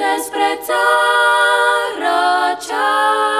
despre țara cea